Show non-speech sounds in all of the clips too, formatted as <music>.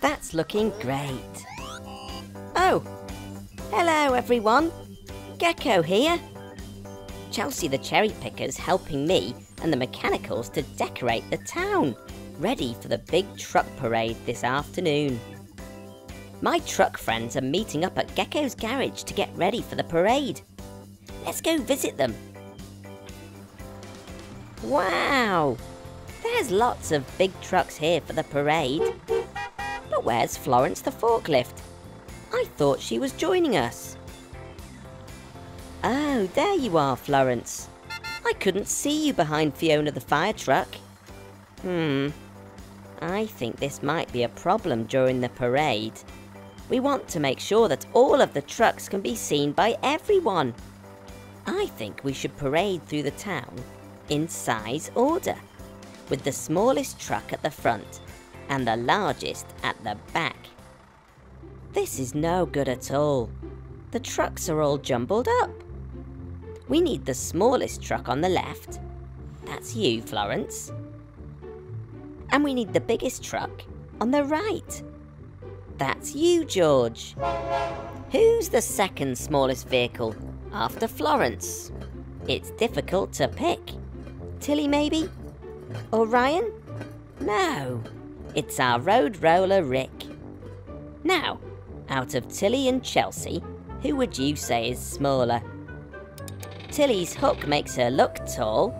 That's looking great. Oh, hello everyone. Gecko here. Chelsea the cherry picker's helping me and the mechanicals to decorate the town, ready for the big truck parade this afternoon. My truck friends are meeting up at Gecko's garage to get ready for the parade. Let's go visit them. Wow! There's lots of big trucks here for the parade. Where's Florence the forklift? I thought she was joining us. Oh, there you are, Florence. I couldn't see you behind Fiona the fire truck. Hmm. I think this might be a problem during the parade. We want to make sure that all of the trucks can be seen by everyone. I think we should parade through the town in size order, with the smallest truck at the front and the largest at the back. This is no good at all. The trucks are all jumbled up. We need the smallest truck on the left. That's you, Florence. And we need the biggest truck on the right. That's you, George. Who's the second smallest vehicle after Florence? It's difficult to pick. Tilly, maybe? Or Ryan? No, it's our road roller Rick. Now, out of Tilly and Chelsea, who would you say is smaller? Tilly's hook makes her look tall,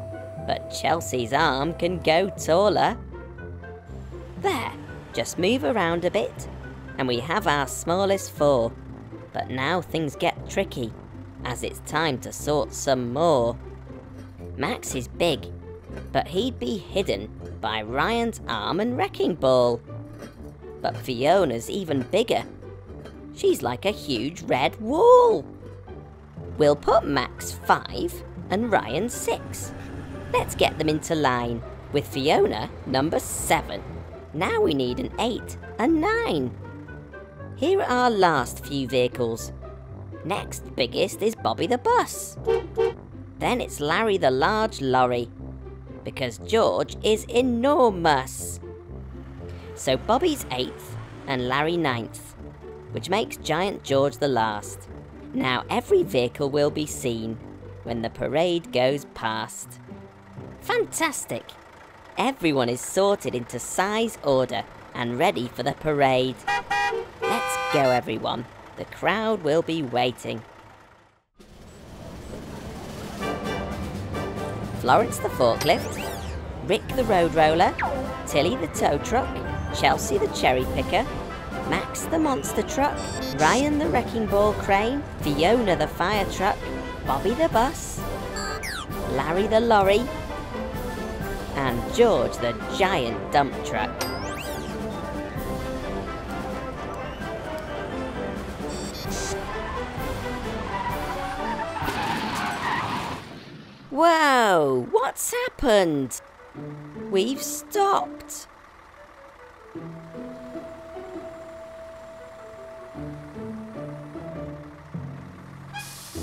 but Chelsea's arm can go taller. There, just move around a bit, and we have our smallest four. But now things get tricky, as it's time to sort some more. Max is big, but he'd be hidden by Ryan's arm and wrecking ball. But Fiona's even bigger. She's like a huge red wall. We'll put Max 5 and Ryan 6. Let's get them into line, with Fiona number 7. Now we need an 8 and 9. Here are our last few vehicles. Next biggest is Bobby the bus. Then it's Larry the large lorry, because George is enormous. So Bobby's 8th and Larry ninth, which makes Giant George the last. Now every vehicle will be seen when the parade goes past. Fantastic! Everyone is sorted into size order and ready for the parade. Let's go everyone. The crowd will be waiting. Florence the forklift, Rick the road roller, Tilly the tow truck, Chelsea the cherry picker, Max the monster truck, Ryan the wrecking ball crane, Fiona the fire truck, Bobby the bus, Larry the lorry, and George the giant dump truck. Happened? We've stopped.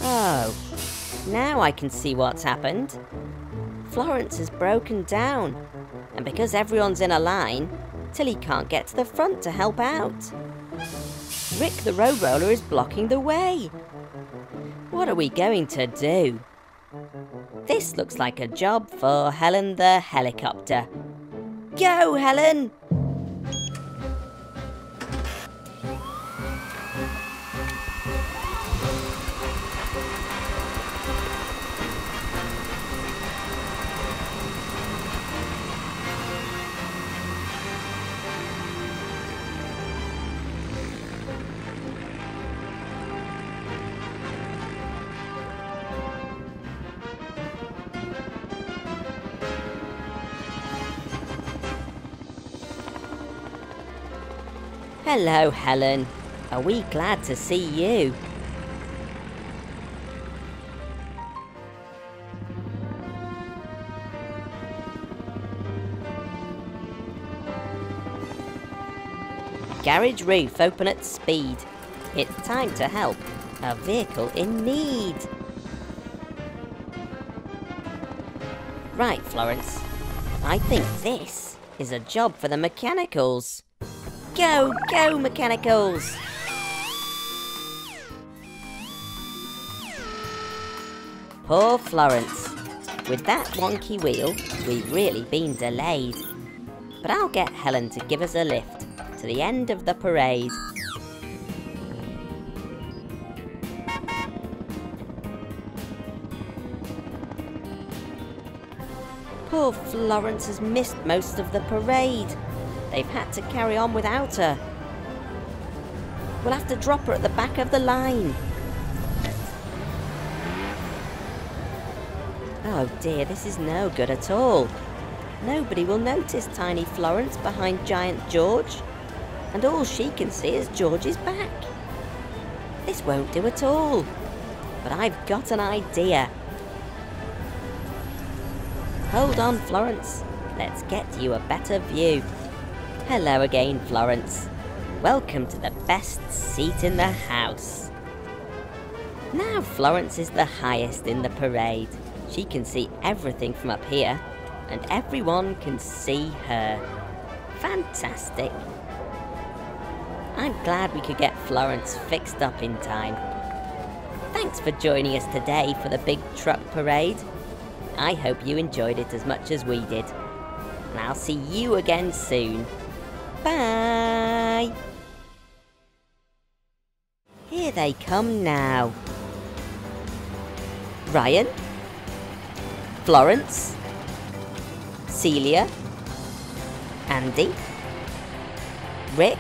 Oh, now I can see what's happened. Florence has broken down, and because everyone's in a line, Tilly can't get to the front to help out. Rick the road roller is blocking the way. What are we going to do? This looks like a job for Helen the helicopter. Go, Helen! Hello, Helen. Are we glad to see you? Garage roof open at speed. It's time to help a vehicle in need. Right, Florence. I think this is a job for the mechanicals. Go, go, mechanicals! Poor Florence. With that wonky wheel, we've really been delayed. But I'll get Helen to give us a lift to the end of the parade. Poor Florence has missed most of the parade. They've had to carry on without her. We'll have to drop her at the back of the line. Oh dear, this is no good at all. Nobody will notice tiny Florence behind giant George. And all she can see is George's back. This won't do at all. But I've got an idea. Hold on, Florence. Let's get you a better view. Hello again, Florence. Welcome to the best seat in the house. Now Florence is the highest in the parade. She can see everything from up here, and everyone can see her. Fantastic. I'm glad we could get Florence fixed up in time. Thanks for joining us today for the big truck parade. I hope you enjoyed it as much as we did. And I'll see you again soon. Bye! Here they come now. Ryan? Florence? Celia? Andy? Rick?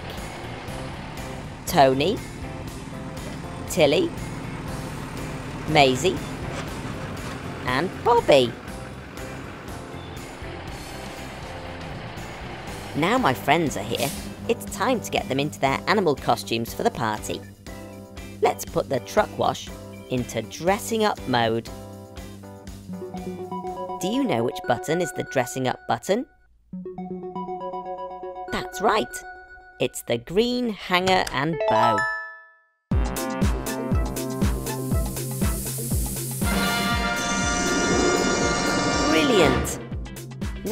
Tony? Tilly? Maisie? and Bobby. Now my friends are here, it's time to get them into their animal costumes for the party. Let's put the truck wash into dressing up mode. Do you know which button is the dressing up button? That's right, it's the green hanger and bow.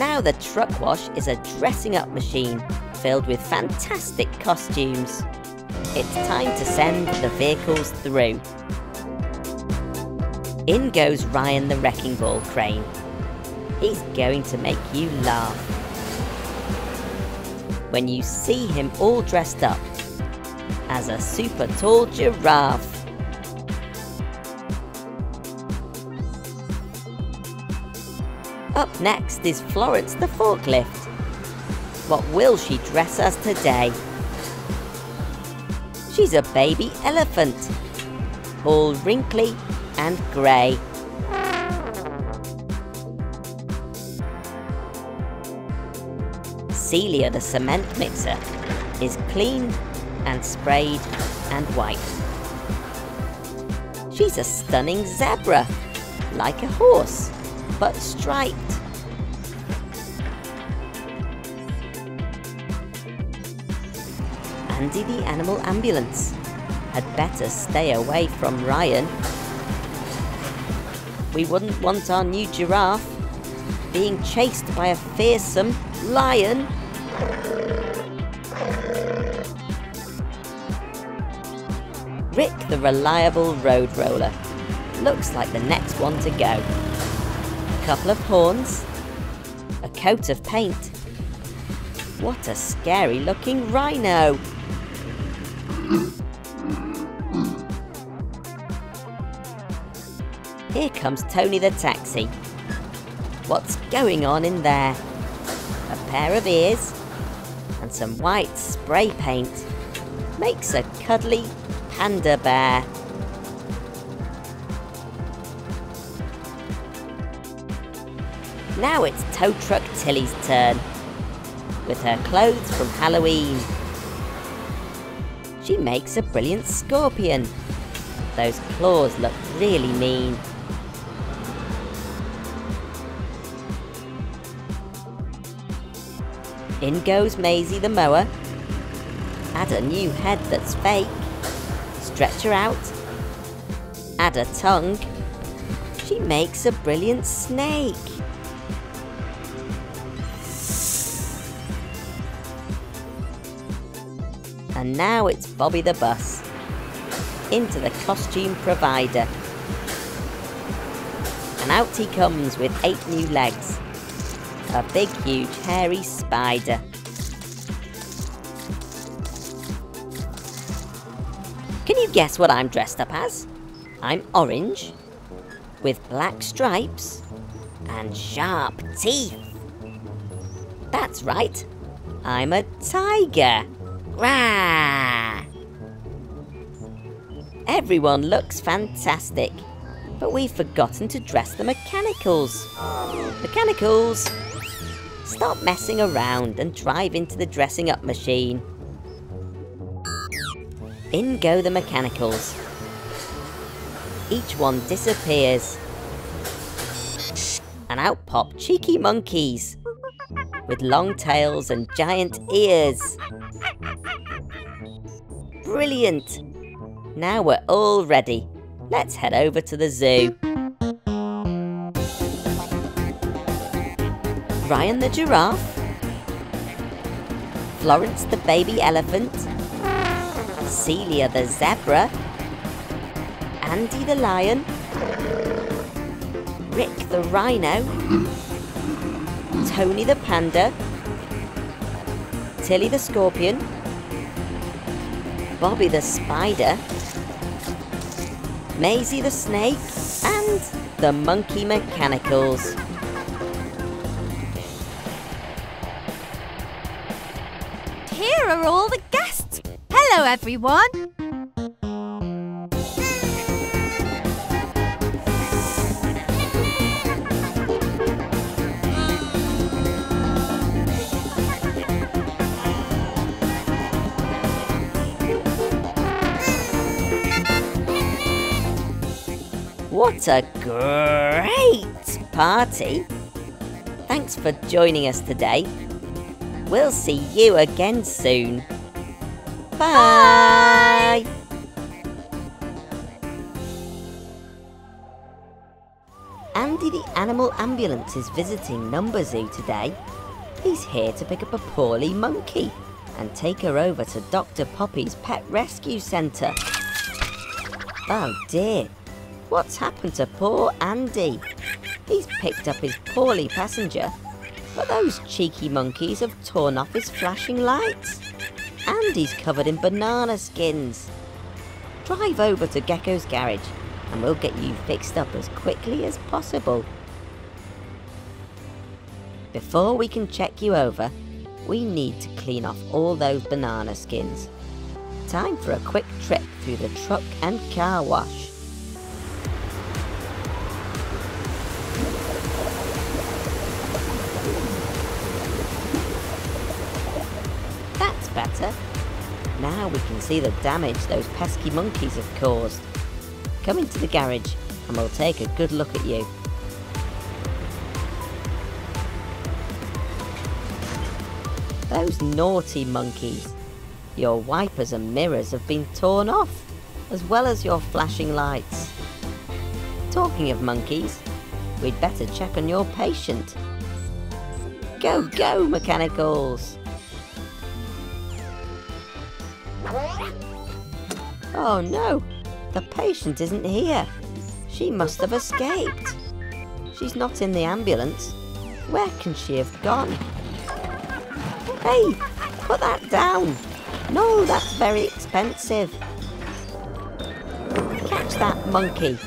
Now the truck wash is a dressing up machine filled with fantastic costumes. It's time to send the vehicles through. In goes Ryan the Wrecking Ball crane. He's going to make you laugh. When you see him all dressed up as a super tall giraffe. Up next is Florence the forklift. What will she dress as today? She's a baby elephant, all wrinkly and grey. Celia the cement mixer is cleaned and sprayed and wiped. She's a stunning zebra, like a horse but striped. Andy the animal ambulance had better stay away from Ryan. We wouldn't want our new giraffe being chased by a fearsome lion. Rick the reliable road roller looks like the next one to go A couple of horns, a coat of paint. What a scary looking rhino! Comes Tony the taxi. What's going on in there? A pair of ears and some white spray paint makes a cuddly panda bear. Now it's tow truck Tilly's turn, with her clothes from Halloween. She makes a brilliant scorpion. Those claws look really mean. In goes Maisie the mower. Add a new head that's fake. Stretch her out. Add a tongue. She makes a brilliant snake. And now it's Bobby the bus. Into the costume provider. And out he comes with eight new legs. A big, huge, hairy spider. Can you guess what I'm dressed up as? I'm orange, with black stripes and sharp teeth. That's right, I'm a tiger. Rah! Everyone looks fantastic, but we've forgotten to dress the mechanicals. Mechanicals, stop messing around and drive into the dressing up machine. In go the mechanicals. Each one disappears. And out pop cheeky monkeys with long tails and giant ears. Brilliant! Now we're all ready. Let's head over to the zoo. Ryan the giraffe. Florence the baby elephant. Celia the zebra. Andy the lion. Rick the rhino. Tony the panda, Tilly the scorpion, Bobby the spider, Maisie the snake, and the monkey mechanicals. Everyone. What a great party! Thanks for joining us today. We'll see you again soon. Bye! Andy the animal ambulance is visiting Number Zoo today. He's here to pick up a poorly monkey and take her over to Dr. Poppy's Pet Rescue Centre. Oh dear, What's happened to poor Andy? He's picked up his poorly passenger, but those cheeky monkeys have torn off his flashing lights. Andy's covered in banana skins. Drive over to Gecko's garage and we'll get you fixed up as quickly as possible. Before we can check you over, we need to clean off all those banana skins. Time for a quick trip through the truck and car wash. Better. Now we can see the damage those pesky monkeys have caused. Come into the garage and we'll take a good look at you. Those naughty monkeys. Your wipers and mirrors have been torn off, as well as your flashing lights. Talking of monkeys, we'd better check on your patient. Go, go, mechanicals! Oh no, the patient isn't here. She must have escaped. She's not in the ambulance. Where can she have gone? Hey, put that down. No, that's very expensive. Catch that monkey.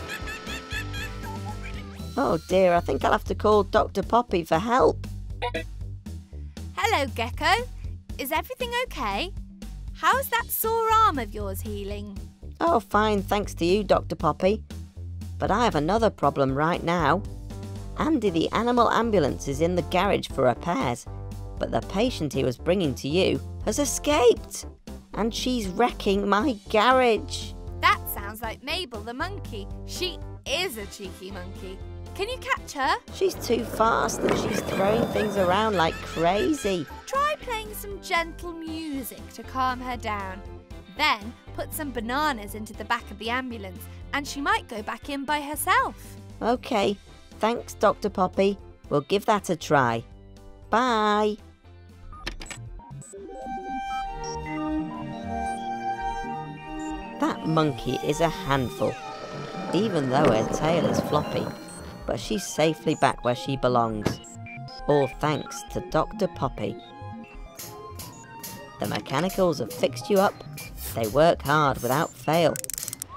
Oh dear, I think I'll have to call Dr. Poppy for help. Hello, Gecko. Is everything okay? How's that sore arm of yours healing? Oh, fine, thanks to you, Dr. Poppy. But I have another problem right now. Andy the animal ambulance is in the garage for repairs, but the patient he was bringing to you has escaped. And she's wrecking my garage. That sounds like Mabel the monkey. She is a cheeky monkey. Can you catch her? She's too fast and she's throwing things around like crazy. Try playing some gentle music to calm her down. Then put some bananas into the back of the ambulance and she might go back in by herself. OK, thanks, Dr. Poppy. We'll give that a try. Bye. That monkey is a handful, even though her tail is floppy, but she's safely back where she belongs. All thanks to Dr. Poppy. The mechanicals have fixed you up. They work hard without fail.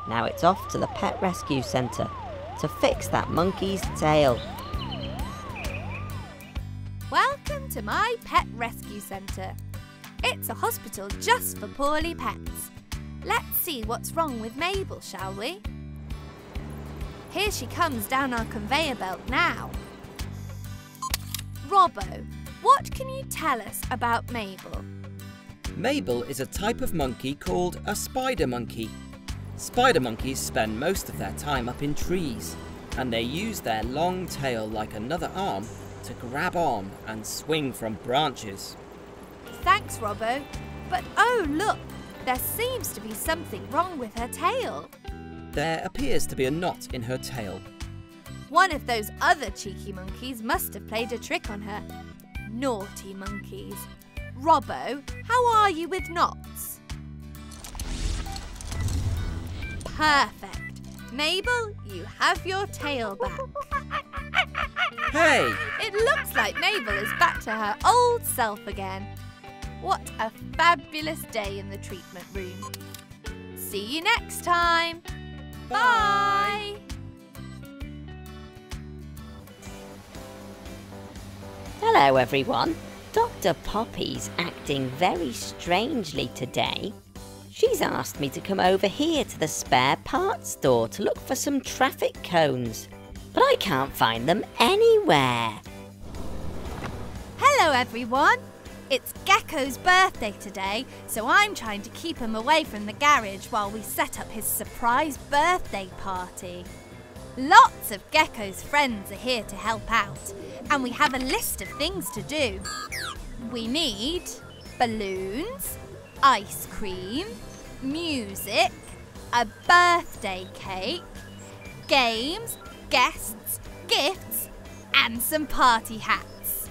Now it's off to the Pet Rescue Centre to fix that monkey's tail. Welcome to my pet rescue centre. It's a hospital just for poorly pets. Let's see what's wrong with Mabel, shall we? Here she comes down our conveyor belt now. Robbo, what can you tell us about Mabel? Mabel is a type of monkey called a spider monkey. Spider monkeys spend most of their time up in trees, and they use their long tail like another arm to grab on and swing from branches. Thanks, Robbo. But oh, look, there seems to be something wrong with her tail. There appears to be a knot in her tail. One of those other cheeky monkeys must have played a trick on her. Naughty monkeys. Robbo, how are you with knots? Perfect. Mabel, you have your tail back. Hey! It looks like Mabel is back to her old self again. What a fabulous day in the treatment room. See you next time. Bye. Hello, everyone. Dr. Poppy's acting very strangely today. She's asked me to come over here to the spare parts store to look for some traffic cones, but I can't find them anywhere. Hello, everyone. It's Gecko's birthday today, so I'm trying to keep him away from the garage while we set up his surprise birthday party. Lots of Gecko's friends are here to help out, and we have a list of things to do. We need balloons, ice cream, music, a birthday cake, games, guests, gifts, and some party hats.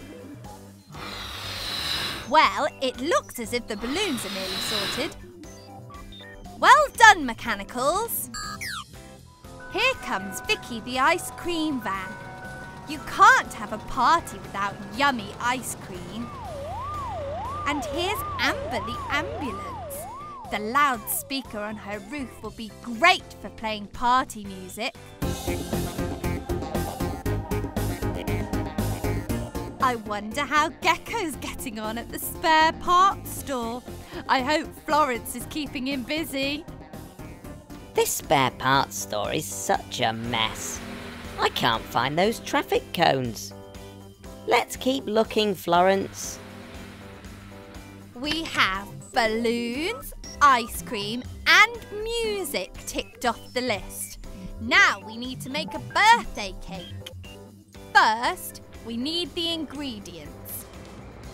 Well, it looks as if the balloons are nearly sorted. Well done, mechanicals! Here comes Vicky the ice cream van. You can't have a party without yummy ice cream. And here's Amber the ambulance. The loudspeaker on her roof will be great for playing party music. I wonder how Gecko's getting on at the spare parts store. I hope Florence is keeping him busy. This spare parts store is such a mess. I can't find those traffic cones. Let's keep looking, Florence. We have balloons, ice cream, and music ticked off the list. Now we need to make a birthday cake. First, we need the ingredients.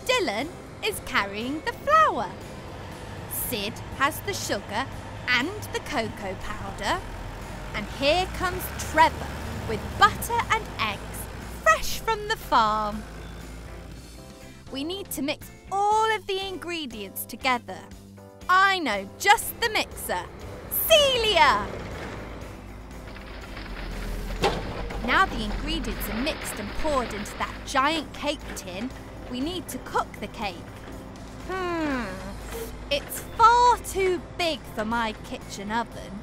Dylan is carrying the flour. Sid has the sugar and the cocoa powder. And here comes Trevor with butter and eggs, fresh from the farm. We need to mix all of the ingredients together. I know just the mixer. Celia! Now the ingredients are mixed and poured into that giant cake tin, we need to cook the cake. Hmm, it's far too big for my kitchen oven.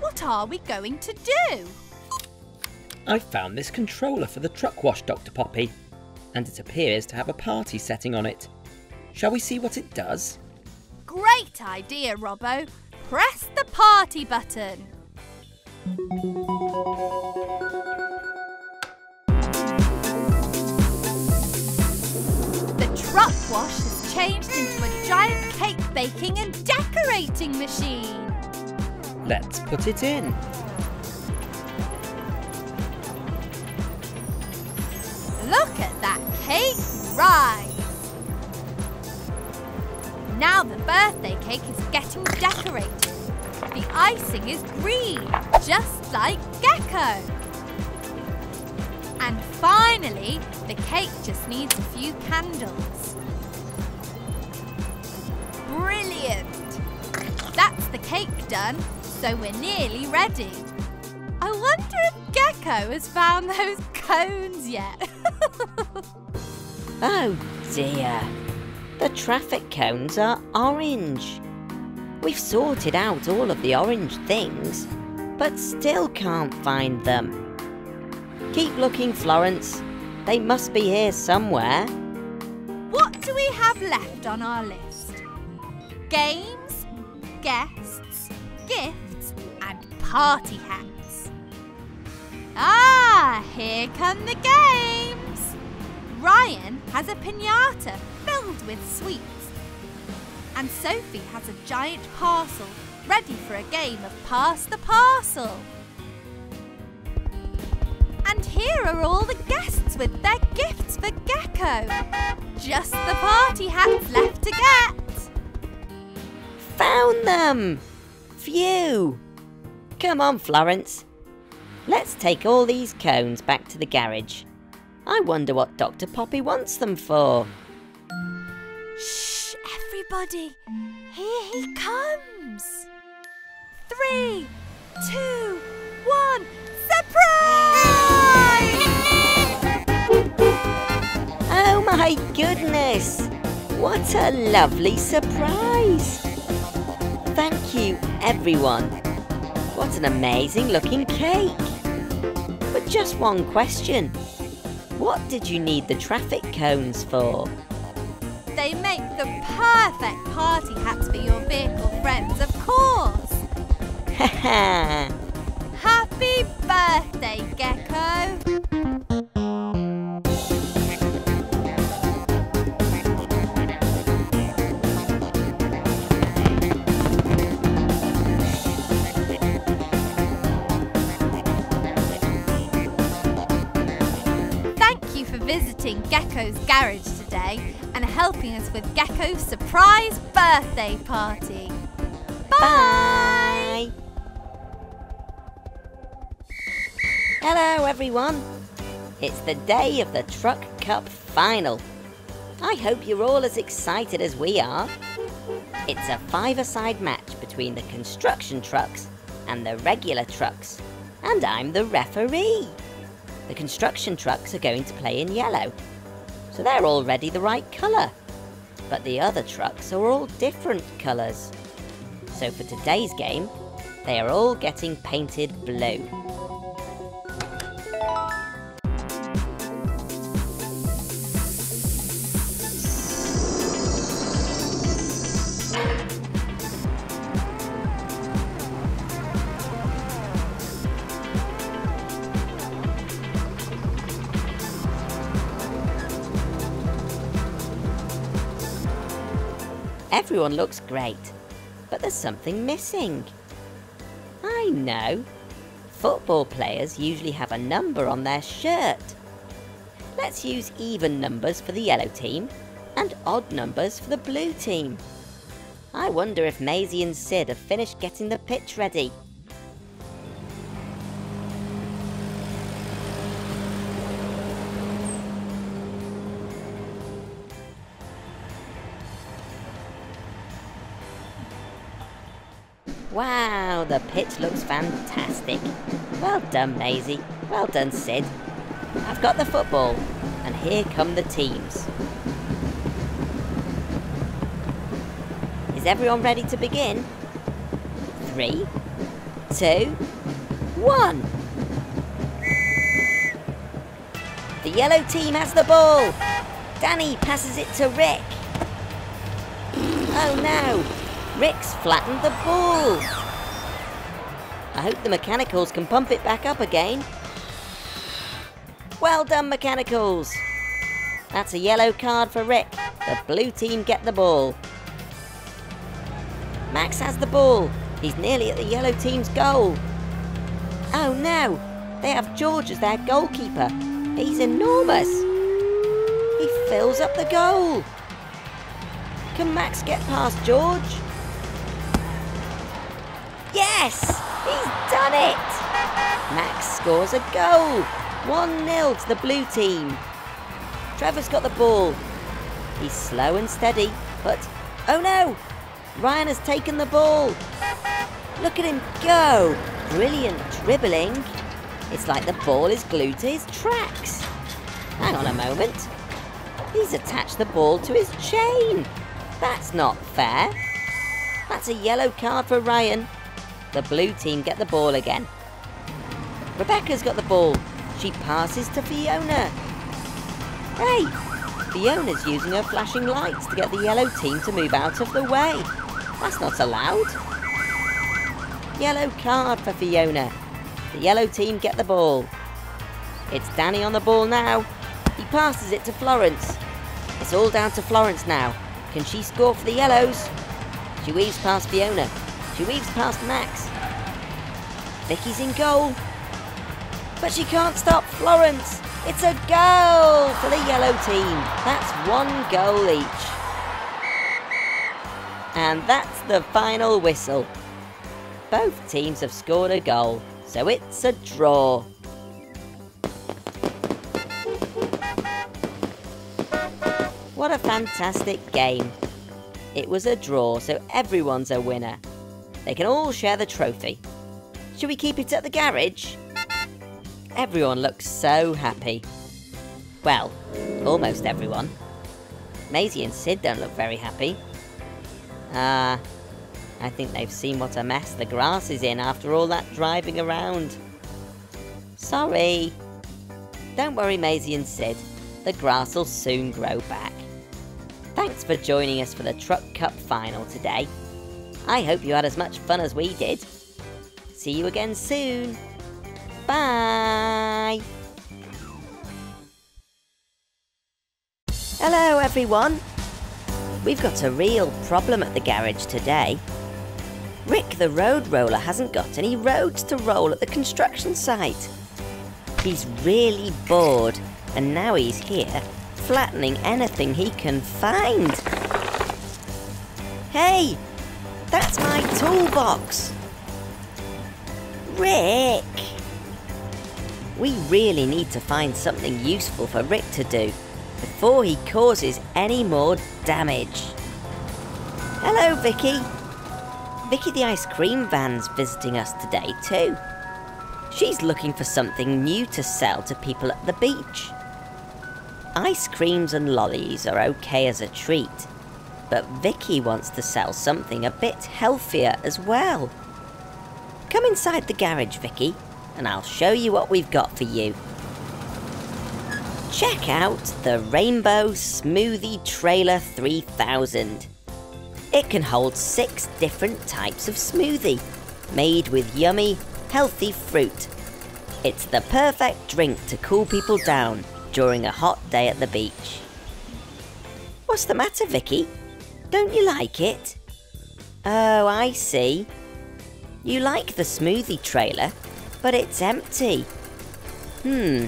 What are we going to do? I found this controller for the truck wash, Dr. Poppy, and it appears to have a party setting on it. Shall we see what it does? Great idea, Robbo. Press the party button. Truck wash has changed into a giant cake baking and decorating machine. Let's put it in. Look at that cake rise! Now the birthday cake is getting decorated. The icing is green, just like Gecko. And finally, the cake just needs a few candles. Brilliant! That's the cake done. so we're nearly ready. I wonder if Gecko has found those cones yet. <laughs> Oh dear. The traffic cones are orange. We've sorted out all of the orange things, but still can't find them. Keep looking, Florence. They must be here somewhere. what do we have left on our list? Games, guests, gifts, and party hats. Ah, here come the games. Ryan has a pinata filled with sweets. And Sophie has a giant parcel ready for a game of Pass the Parcel. And here are all the guests with their gifts for Gecko. Just the party hats left to get. Found them! Phew! Come on, Florence. Let's take all these cones back to the garage. I wonder what Dr. Poppy wants them for. Shh, everybody. Here he comes. Three, two, one. Surprise! My goodness! What a lovely surprise! Thank you, everyone. What an amazing looking cake! But just one question. What did you need the traffic cones for? They make the perfect party hats for your vehicle friends, of course. Haha! <laughs> birthday party. Bye! Hello, everyone. It's the day of the Truck Cup final. I hope you're all as excited as we are. It's a five-a-side match between the construction trucks and the regular trucks, and I'm the referee. The construction trucks are going to play in yellow, so they're already the right colour. But the other trucks are all different colours. So for today's game, they are all getting painted blue. Everyone looks great, but there's something missing. I know. Football players usually have a number on their shirt. Let's use even numbers for the yellow team and odd numbers for the blue team. I wonder if Maisie and Sid have finished getting the pitch ready. Wow, the pitch looks fantastic. Well done, Maisie. Well done, Sid. I've got the football, and here come the teams. Is everyone ready to begin? Three, two, one. The yellow team has the ball. Danny passes it to Rick. Oh no! Rick's flattened the ball. I hope the mechanicals can pump it back up again. Well done, mechanicals. That's a yellow card for Rick. The blue team get the ball. Max has the ball. He's nearly at the yellow team's goal. Oh no, they have George as their goalkeeper. He's enormous. He fills up the goal. Can Max get past George? Yes! He's done it! Max scores a goal! 1 0 to the blue team. Trevor's got the ball. He's slow and steady, but oh no! Ryan has taken the ball. Look at him go! Brilliant dribbling. It's like the ball is glued to his tracks. Hang on a moment. He's attached the ball to his chain. That's not fair. That's a yellow card for Ryan. The blue team get the ball again. Rebecca's got the ball. She passes to Fiona. Hey, Fiona's using her flashing lights to get the yellow team to move out of the way. That's not allowed. Yellow card for Fiona. The yellow team get the ball. It's Danny on the ball now. He passes it to Florence. It's all down to Florence now. Can she score for the yellows? She weaves past Fiona. She weaves past Max. Vicky's in goal. But she can't stop Florence. It's a goal for the yellow team. That's one goal each. And that's the final whistle. Both teams have scored a goal, so it's a draw. What a fantastic game. It was a draw, so everyone's a winner. They can all share the trophy. Should we keep it at the garage? Everyone looks so happy. Well, almost everyone. Maisie and Sid don't look very happy. Ah, uh, I think they've seen what a mess the grass is in after all that driving around. Sorry. Don't worry, Maisie and Sid. The grass will soon grow back. Thanks for joining us for the Truck Cup final today. I hope you had as much fun as we did. See you again soon. Bye. Hello everyone. We've got a real problem at the garage today. Rick the road roller hasn't got any roads to roll at the construction site. He's really bored and now he's here flattening anything he can find. Hey, that's my toolbox. Rick! We really need to find something useful for Rick to do before he causes any more damage. Hello, Vicky. Vicky the ice cream van's visiting us today too. She's looking for something new to sell to people at the beach. Ice creams and lollies are okay as a treat, but Vicky wants to sell something a bit healthier as well. Come inside the garage, Vicky, and I'll show you what we've got for you. Check out the Rainbow Smoothie Trailer 3000. It can hold six different types of smoothie, made with yummy, healthy fruit. It's the perfect drink to cool people down during a hot day at the beach. What's the matter, Vicky? Don't you like it? Oh, I see. You like the smoothie trailer, but it's empty. Hmm,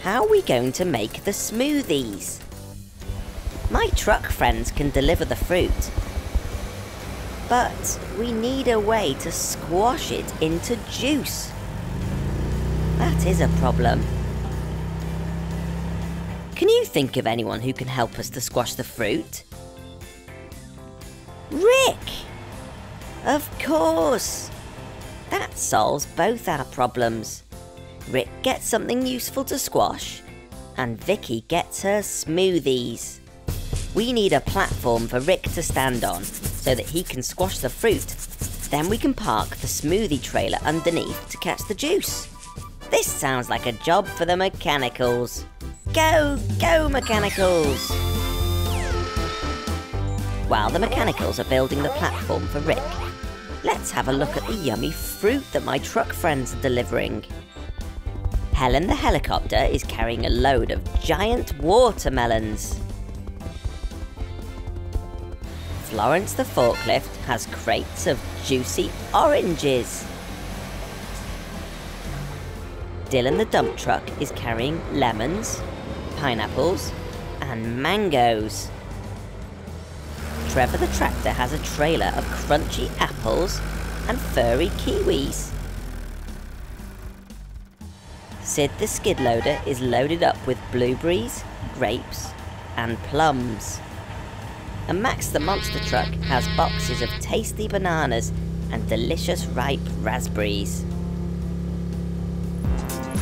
how are we going to make the smoothies? My truck friends can deliver the fruit, but we need a way to squash it into juice. That is a problem. Can you think of anyone who can help us to squash the fruit? Rick! Of course! That solves both our problems. Rick gets something useful to squash, and Vicky gets her smoothies. We need a platform for Rick to stand on so that he can squash the fruit. Then we can park the smoothie trailer underneath to catch the juice. This sounds like a job for the mechanicals. Go, go, mechanicals! While the mechanicals are building the platform for Rick, let's have a look at the yummy fruit that my truck friends are delivering. Helen the helicopter is carrying a load of giant watermelons. Florence the forklift has crates of juicy oranges. Dylan the dump truck is carrying lemons, pineapples, and mangoes. Trevor the tractor has a trailer of crunchy apples and furry kiwis. Sid the skid loader is loaded up with blueberries, grapes, and plums. And Max the monster truck has boxes of tasty bananas and delicious ripe raspberries.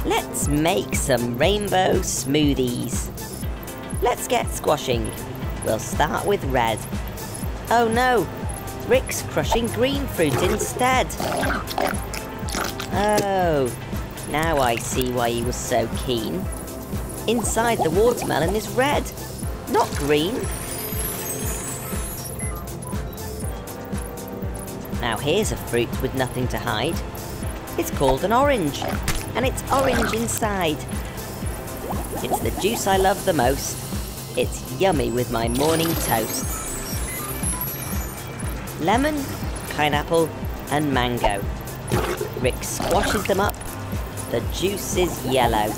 Let's make some rainbow smoothies. Let's get squashing. We'll start with red. Oh no, Rick's crushing green fruit instead. Oh, now I see why he was so keen. Inside the watermelon is red, not green. Now here's a fruit with nothing to hide. It's called an orange, and it's orange inside. It's the juice I love the most. It's yummy with my morning toast. Lemon, pineapple, and mango. Rick squashes them up. The juice is yellow.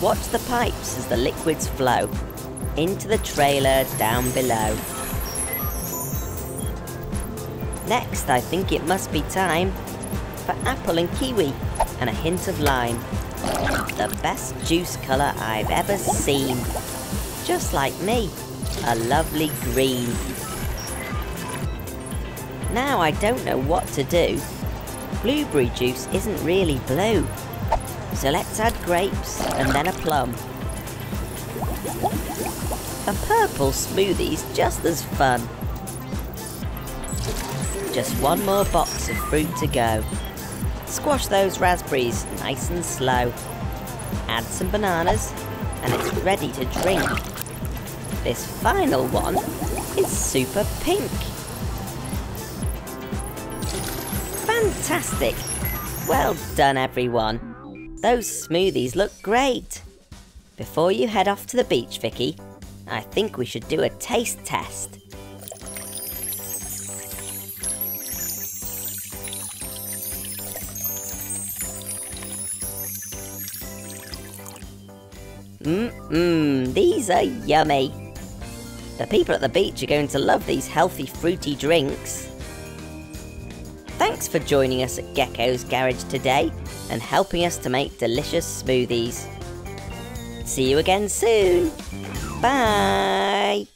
Watch the pipes as the liquids flow into the trailer down below. Next, I think it must be time for apple and kiwi and a hint of lime. The best juice colour I've ever seen. Just like me, a lovely green. Now I don't know what to do. Blueberry juice isn't really blue. So let's add grapes and then a plum. A purple smoothie's just as fun. Just one more box of fruit to go. Squash those raspberries nice and slow. Add some bananas and it's ready to drink. This final one is super pink. Fantastic! Well done everyone. Those smoothies look great. Before you head off to the beach, Vicky, I think we should do a taste test. Mmm, these are yummy. The people at the beach are going to love these healthy fruity drinks. Thanks for joining us at Gecko's Garage today and helping us to make delicious smoothies. See you again soon. Bye.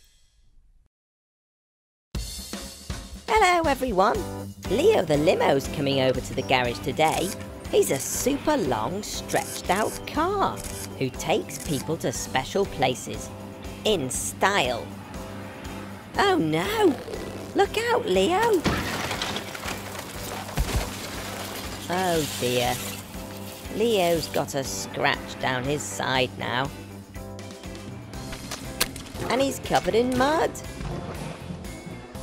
Hello everyone. Leo the limo's coming over to the garage today. He's a super long stretched out car who takes people to special places in style. Oh no! Look out, Leo! Oh dear. Leo's got a scratch down his side now. And he's covered in mud.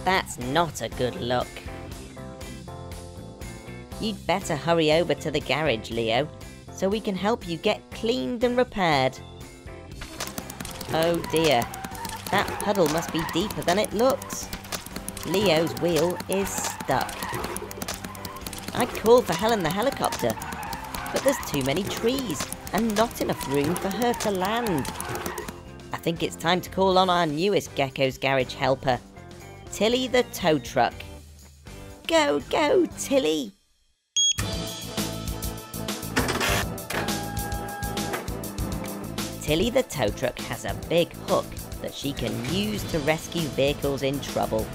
That's not a good look. You'd better hurry over to the garage, Leo, so we can help you get cleaned and repaired. Oh dear, that puddle must be deeper than it looks. Leo's wheel is stuck. I'd call for Helen the helicopter, but there's too many trees and not enough room for her to land. I think it's time to call on our newest Gecko's Garage helper, Tilly the tow truck. Go, go, Tilly! Tilly the tow truck has a big hook that she can use to rescue vehicles in trouble.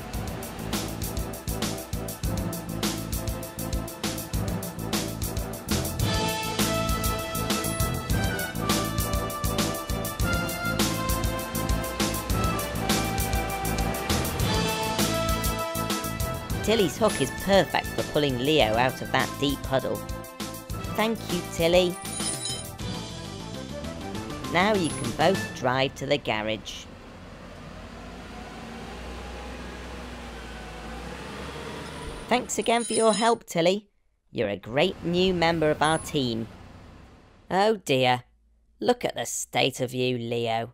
Tilly's hook is perfect for pulling Leo out of that deep puddle. Thank you, Tilly. Now you can both drive to the garage. Thanks again for your help, Tilly. You're a great new member of our team. Oh dear, look at the state of you, Leo.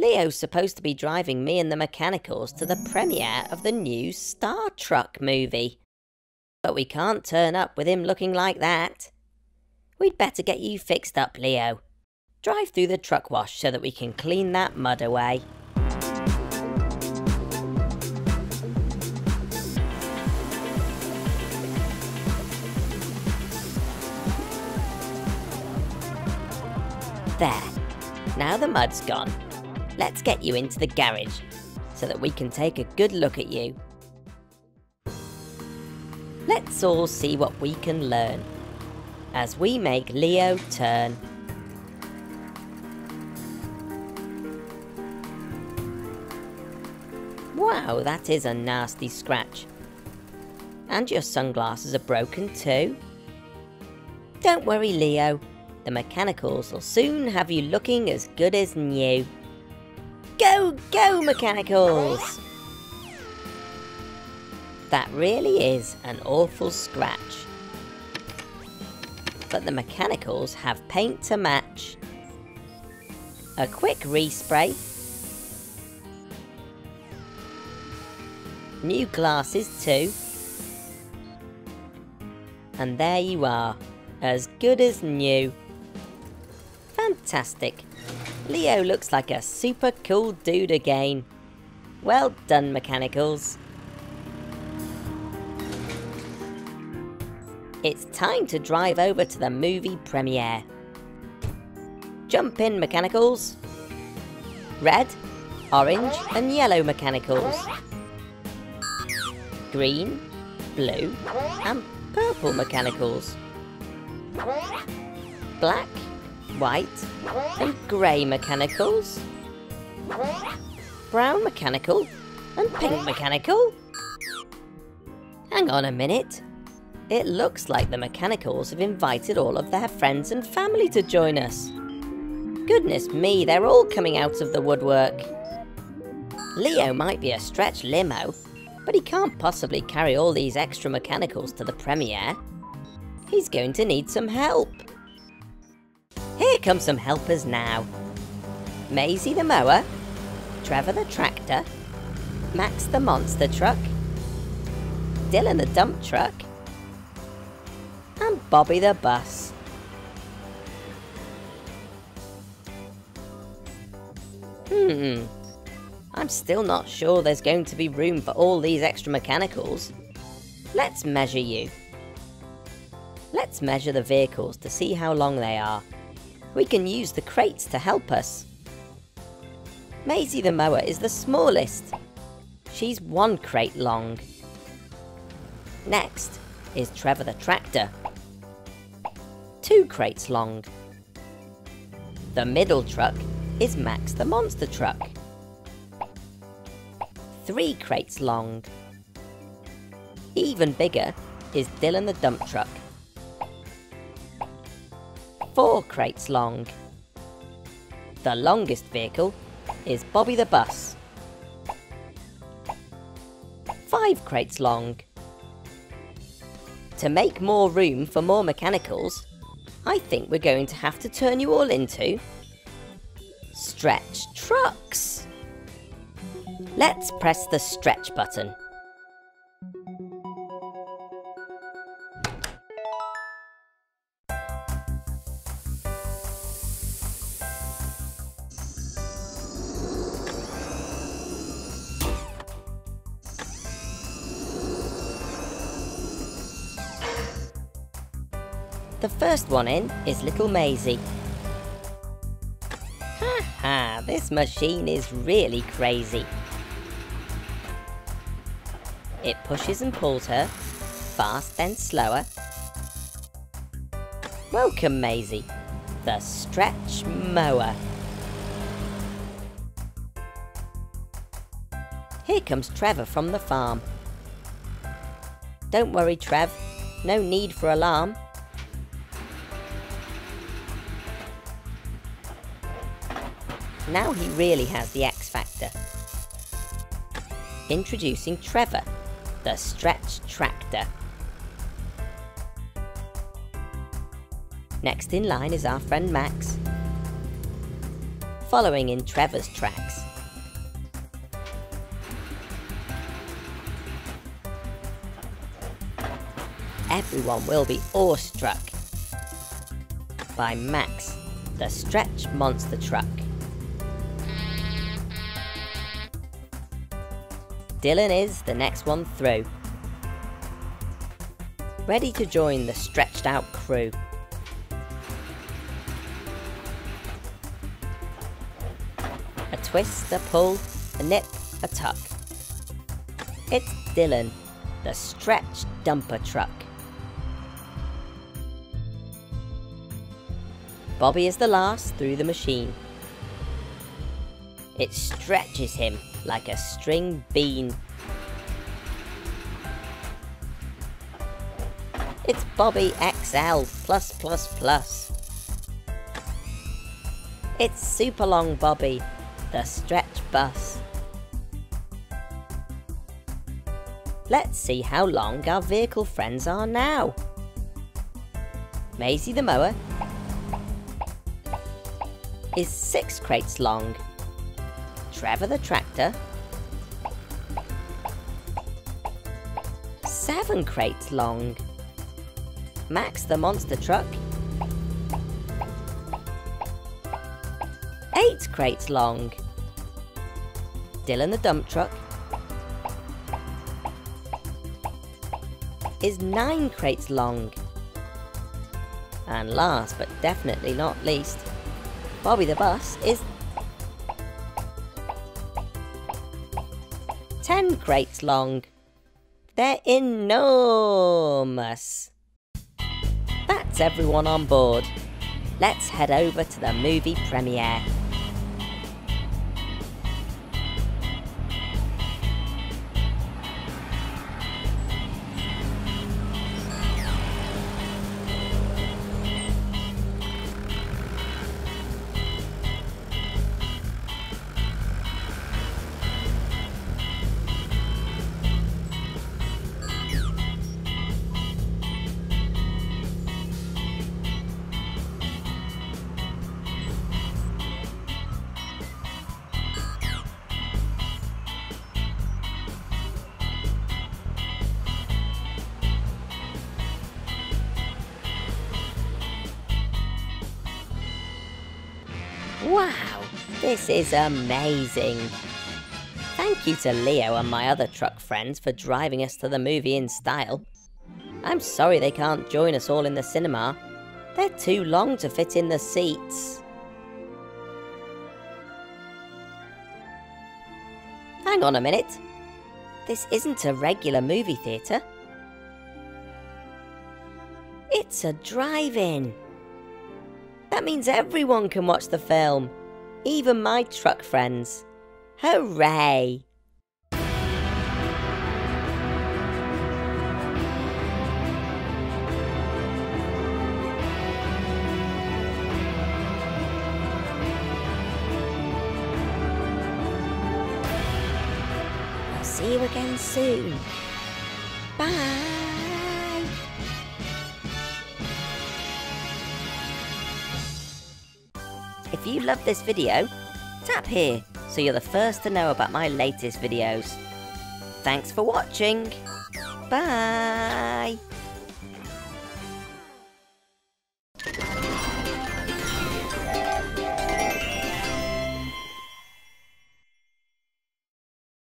Leo's supposed to be driving me and the mechanicals to the premiere of the new Star Truck movie. But we can't turn up with him looking like that. We'd better get you fixed up, Leo. Drive through the truck wash so that we can clean that mud away. There. Now the mud's gone. Let's get you into the garage so that we can take a good look at you. Let's all see what we can learn as we make Leo turn. Wow, that is a nasty scratch. And your sunglasses are broken too. Don't worry, Leo. The mechanicals will soon have you looking as good as new. Go, go, mechanicals! That really is an awful scratch. But the mechanicals have paint to match. A quick respray. New glasses too. And there you are, as good as new. Fantastic. Leo looks like a super cool dude again. Well done, Mechanicals. It's time to drive over to the movie premiere. Jump in, Mechanicals. Red, orange and yellow Mechanicals. Green, blue and purple Mechanicals. Black, white and grey Mechanicals. Brown Mechanical and pink Mechanical. Hang on a minute. It looks like the Mechanicals have invited all of their friends and family to join us. Goodness me, they're all coming out of the woodwork. Leo might be a stretch limo, but he can't possibly carry all these extra Mechanicals to the premiere. He's going to need some help. Here come some helpers now. Maisie the mower, Trevor the tractor, Max the monster truck, Dylan the dump truck, and Bobby the bus. Hmm, I'm still not sure there's going to be room for all these extra mechanicals. Let's measure you. Let's measure the vehicles to see how long they are. We can use the crates to help us. Maisie the mower is the smallest. She's one crate long. Next is Trevor the tractor. Two crates long. The middle truck is Max the monster truck. Three crates long. Even bigger is Dylan the dump truck. Four crates long. The longest vehicle is Bobby the bus. Five crates long. To make more room for more mechanicals, I think we're going to have to turn you all into stretch trucks. Let's press the stretch button. First one in is little Maisie. Ha ha, this machine is really crazy. It pushes and pulls her, fast then slower. Welcome Maisie, the stretch mower. Here comes Trevor from the farm. Don't worry Trev, no need for alarm. Now he really has the X Factor. Introducing Trevor, the Stretch Tractor. Next in line is our friend Max, following in Trevor's tracks. Everyone will be awestruck by Max, the Stretch Monster Truck. Dylan is the next one through. Ready to join the stretched out crew. A twist, a pull, a nip, a tuck. It's Dylan, the stretched dumper truck. Bobby is the last through the machine. It stretches him like a string bean. It's Bobby XL plus plus plus. It's super long Bobby, the stretch bus. Let's see how long our vehicle friends are now. Maisie the mower is six crates long. Trevor the tractor, seven crates long. Max the monster truck, eight crates long. Dylan the dump truck is nine crates long. And last but definitely not least, Bobby the bus is 10 crates long. They're enormous. That's everyone on board. Let's head over to the movie premiere. Wow, this is amazing. Thank you to Leo and my other truck friends for driving us to the movie in style. I'm sorry they can't join us all in the cinema. They're too long to fit in the seats. Hang on a minute. This isn't a regular movie theatre. It's a drive-in. That means everyone can watch the film, even my truck friends. Hooray! I'll see you again soon. Love this video, tap here so you're the first to know about my latest videos. Thanks for watching. Bye.